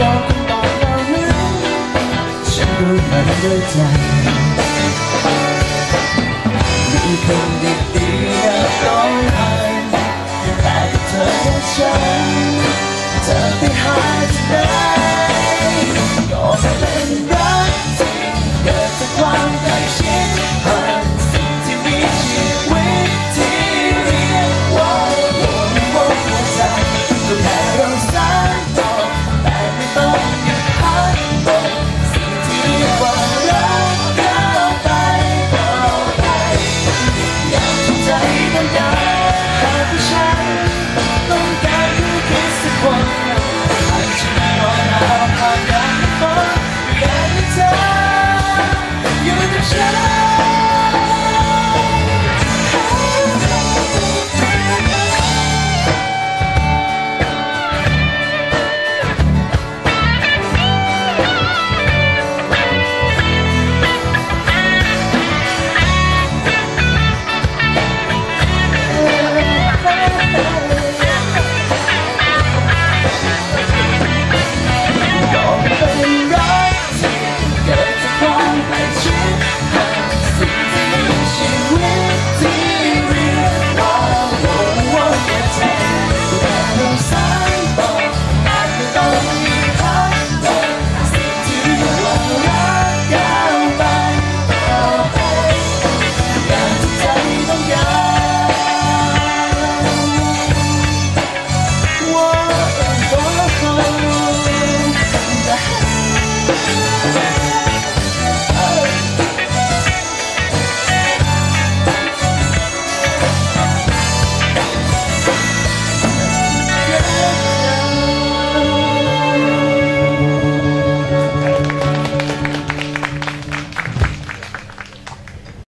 บอกกันบอกเรานั้นฉันรู้มันด้วยใจมีคนดี